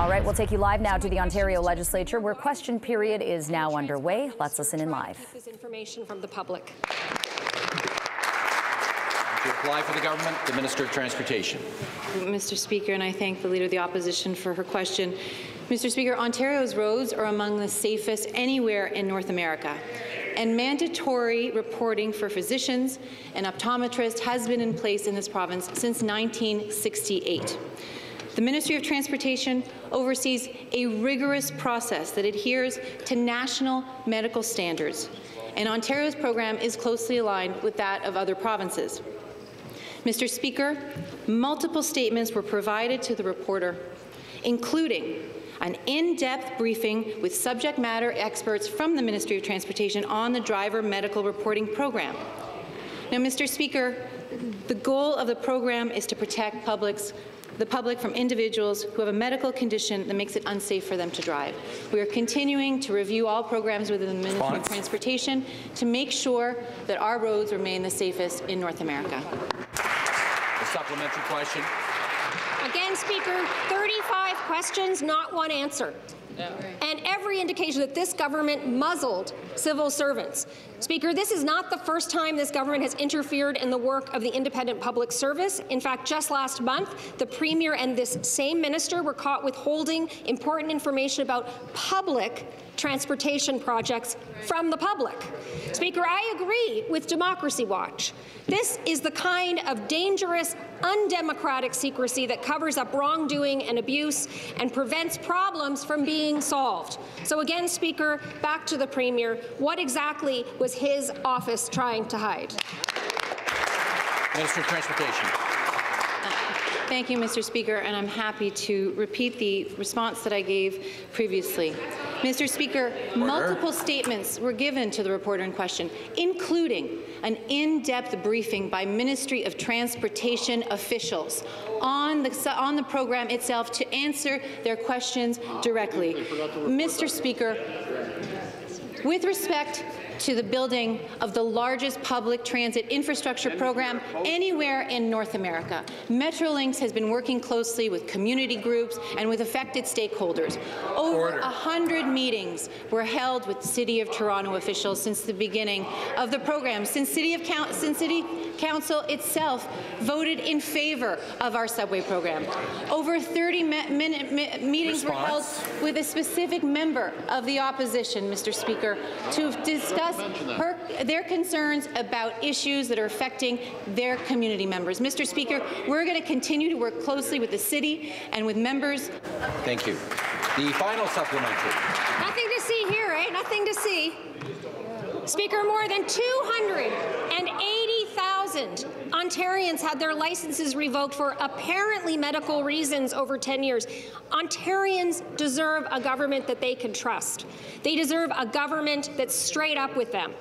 All right, we'll take you live now to the Ontario Legislature, where question period is now underway. Let's listen in live. This information from the public. To apply for the government, the Minister of Transportation. Mr. Speaker, and I thank the Leader of the Opposition for her question. Mr. Speaker, Ontario's roads are among the safest anywhere in North America, and mandatory reporting for physicians and optometrists has been in place in this province since 1968. The Ministry of Transportation oversees a rigorous process that adheres to national medical standards, and Ontario's program is closely aligned with that of other provinces. Mr. Speaker, multiple statements were provided to the reporter, including an in-depth briefing with subject matter experts from the Ministry of Transportation on the driver medical reporting program. Now, Mr. Speaker, the goal of the program is to protect public's the public from individuals who have a medical condition that makes it unsafe for them to drive. We are continuing to review all programs within the Ministry Response. of Transportation to make sure that our roads remain the safest in North America. A supplementary question. Again, Speaker, 35 questions, not one answer. And every indication that this government muzzled civil servants. Speaker, this is not the first time this government has interfered in the work of the independent public service. In fact, just last month, the Premier and this same minister were caught withholding important information about public transportation projects from the public. Speaker, I agree with Democracy Watch. This is the kind of dangerous, undemocratic secrecy that covers up wrongdoing and abuse and prevents problems from being solved. So again, Speaker, back to the Premier, what exactly was his office trying to hide? Minister of Transportation. Thank you, Mr. Speaker, and I'm happy to repeat the response that I gave previously. Mr. Speaker, Order. multiple statements were given to the reporter in question, including an in-depth briefing by Ministry of Transportation officials on the, on the program itself to answer their questions directly. Mr. Speaker, with respect to the building of the largest public transit infrastructure program anywhere in North America. Metrolinx has been working closely with community groups and with affected stakeholders. Over a hundred meetings were held with City of Toronto officials since the beginning of the program, since City, of since City Council itself voted in favour of our subway program. Over 30 meetings Response. were held with a specific member of the opposition, Mr. Speaker, to discuss discuss her, their concerns about issues that are affecting their community members. Mr. Speaker, we're going to continue to work closely with the city and with members. Thank you. The final supplementary. Nothing to see here, eh? Nothing to see. Speaker, more than 280,000 Ontarians had their licenses revoked for apparently medical reasons over 10 years. Ontarians deserve a government that they can trust. They deserve a government that's straight up with them.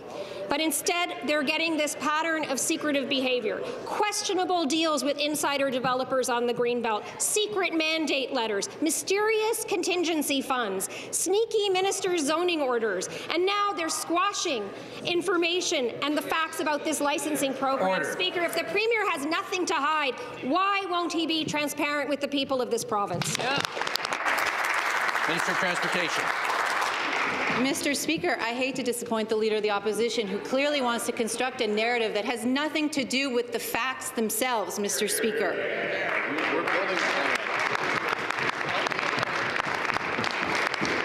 But instead, they're getting this pattern of secretive behavior, questionable deals with insider developers on the Greenbelt, secret mandate letters, mysterious contingency funds, sneaky minister's zoning orders, and now they're squashing information and the facts about this licensing program. Order. Speaker, if the Premier has nothing to hide, why won't he be transparent with the people of this province? Yeah. Minister of Transportation. Mr. Speaker, I hate to disappoint the Leader of the Opposition, who clearly wants to construct a narrative that has nothing to do with the facts themselves, Mr. Speaker.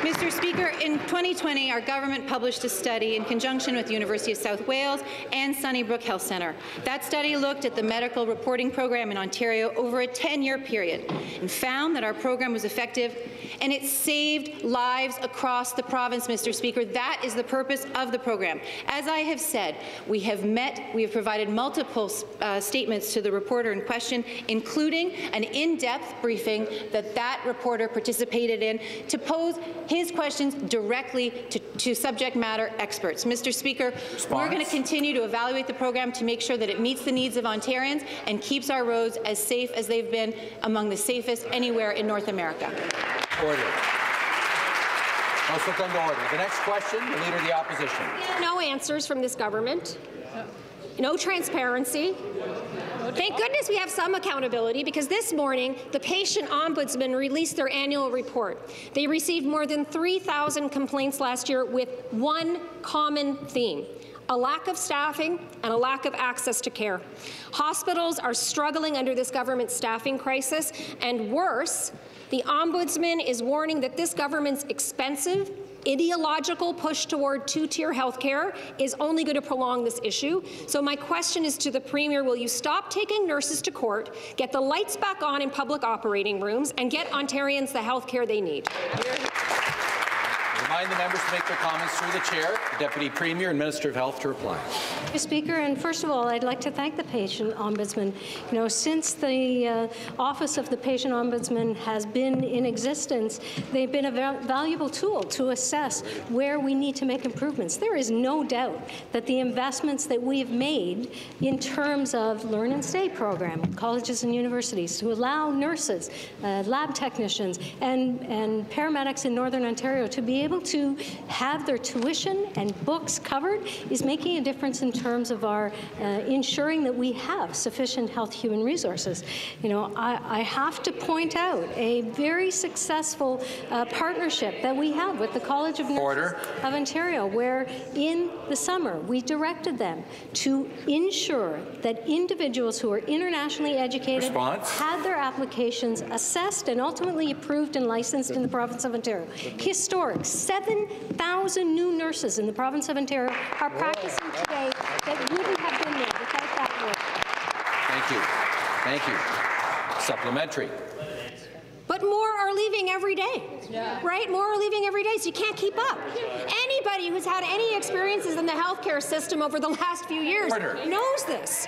Mr. Speaker, in 2020, our government published a study in conjunction with the University of South Wales and Sunnybrook Health Centre. That study looked at the medical reporting program in Ontario over a 10-year period and found that our program was effective and it saved lives across the province, Mr. Speaker. That is the purpose of the program. As I have said, we have met, we have provided multiple uh, statements to the reporter in question, including an in-depth briefing that that reporter participated in to pose his questions directly to, to subject matter experts. Mr. Speaker, Response. we're going to continue to evaluate the program to make sure that it meets the needs of Ontarians and keeps our roads as safe as they've been among the safest anywhere in North America. Order. Order. The next question, the Leader of the Opposition. No answers from this government. No transparency. Thank goodness we have some accountability because this morning the patient ombudsman released their annual report. They received more than 3,000 complaints last year with one common theme a lack of staffing and a lack of access to care. Hospitals are struggling under this government staffing crisis, and worse, the Ombudsman is warning that this government's expensive, ideological push toward two-tier health care is only going to prolong this issue. So my question is to the Premier, will you stop taking nurses to court, get the lights back on in public operating rooms, and get Ontarians the health care they need? Remind the members to make their comments through the chair. Deputy Premier and Minister of Health to reply. Mr. Speaker, and first of all, I'd like to thank the patient ombudsman. You know, since the uh, office of the patient ombudsman has been in existence, they've been a val valuable tool to assess where we need to make improvements. There is no doubt that the investments that we've made in terms of learn and stay program, colleges and universities, to allow nurses, uh, lab technicians, and, and paramedics in Northern Ontario to be able to have their tuition and books covered is making a difference in terms of our uh, ensuring that we have sufficient health human resources. You know, I, I have to point out a very successful uh, partnership that we have with the College of Nurses Order. of Ontario, where in the summer we directed them to ensure that individuals who are internationally educated Response. had their applications assessed and ultimately approved and licensed in the province of Ontario. Historic, 7,000 new nurses in the province of Ontario are practicing today that wouldn't have been there without that work. Thank you. Thank you. Supplementary. But more are leaving every day, right? More are leaving every day, so you can't keep up. Anybody who's had any experiences in the healthcare system over the last few years Order. knows this.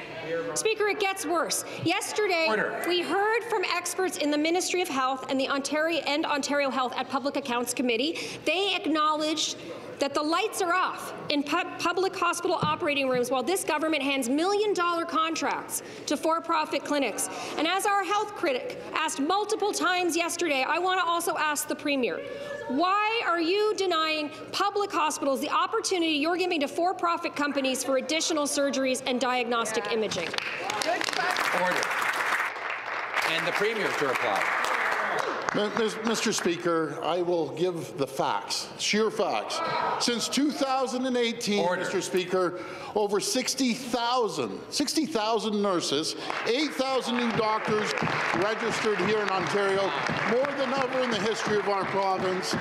Speaker, it gets worse. Yesterday, Order. we heard from experts in the Ministry of Health and the Ontario and Ontario Health at Public Accounts Committee. They acknowledged that the lights are off in pu public hospital operating rooms while this government hands million dollar contracts to for-profit clinics. And as our health critic asked multiple times yesterday, I want to also ask the Premier, why are you denying public hospitals the opportunity you're giving to for-profit companies for additional surgeries and diagnostic imaging? Order. And the Premier to reply. Mr. Speaker, I will give the facts, sheer facts. Since 2018, Order. Mr. Speaker, over 60,000, 60,000 nurses, 8,000 new doctors registered here in Ontario, more than ever in the history of our province.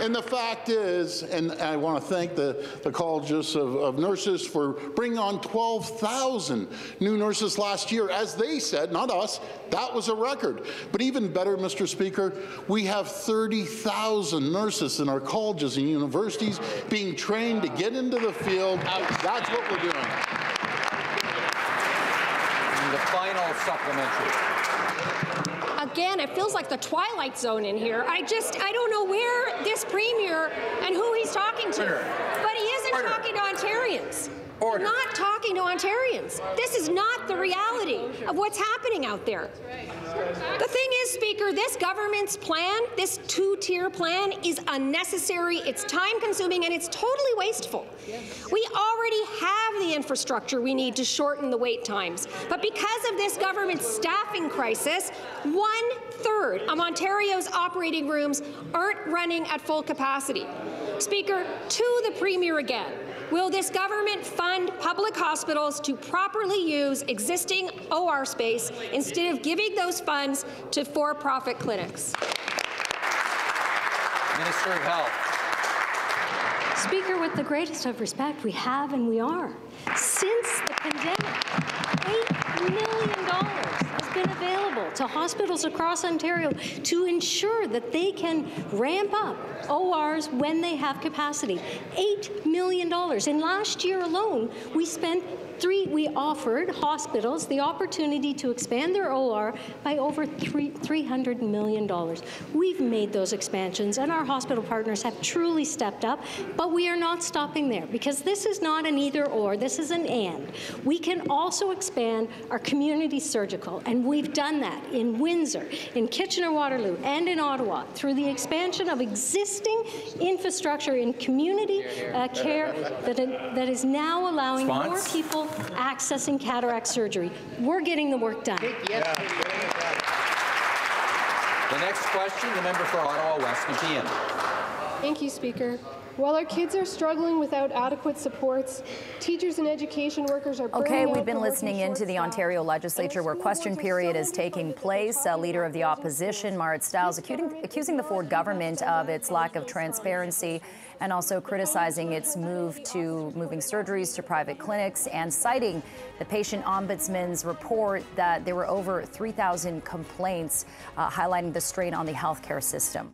And the fact is, and I want to thank the, the colleges of, of nurses for bringing on 12,000 new nurses last year. As they said, not us, that was a record. But even better, Mr. Speaker, we have 30,000 nurses in our colleges and universities being trained to get into the field. That's what we're doing. And the final supplementary. Again, it feels like the twilight zone in here. I just, I don't know where this premier and who he's talking to. Order. But he isn't Order. talking to Ontarians. Order. Not talking to Ontarians. This is not the reality of what's happening out there. The thing is, Speaker, this government's plan, this two-tier plan, is unnecessary, it's time-consuming, and it's totally wasteful. We already have the infrastructure we need to shorten the wait times. But because of this government's staffing crisis, one-third of Ontario's operating rooms aren't running at full capacity. Speaker, to the Premier again. Will this government fund public hospitals to properly use existing OR space instead of giving those funds to for-profit clinics? Minister of Health. Speaker, with the greatest of respect, we have and we are. Since the pandemic, $8 million has been available to hospitals across Ontario to ensure that they can ramp up ORs when they have capacity. $8 million. And last year alone, we spent three, we offered hospitals the opportunity to expand their OR by over three, $300 million. We've made those expansions, and our hospital partners have truly stepped up, but we are not stopping there because this is not an either or, this is an and. We can also expand our community surgical, and we've done that in Windsor, in Kitchener-Waterloo, and in Ottawa through the expansion of existing infrastructure in community uh, care that, that is now allowing more people accessing cataract surgery. We're getting the work done. The next question, the member for Ottawa West Nepean. Thank you, Speaker. While our kids are struggling without adequate supports, teachers and education workers are Okay, we've been listening into the. Ontario legislature where question period is taking place. A leader of the opposition, Marit Stiles, accusing, accusing the Ford government of its lack of transparency and also criticizing its move to moving surgeries to private clinics and citing the patient ombudsman's report that there were over 3,000 complaints uh, highlighting the strain on the healthcare system.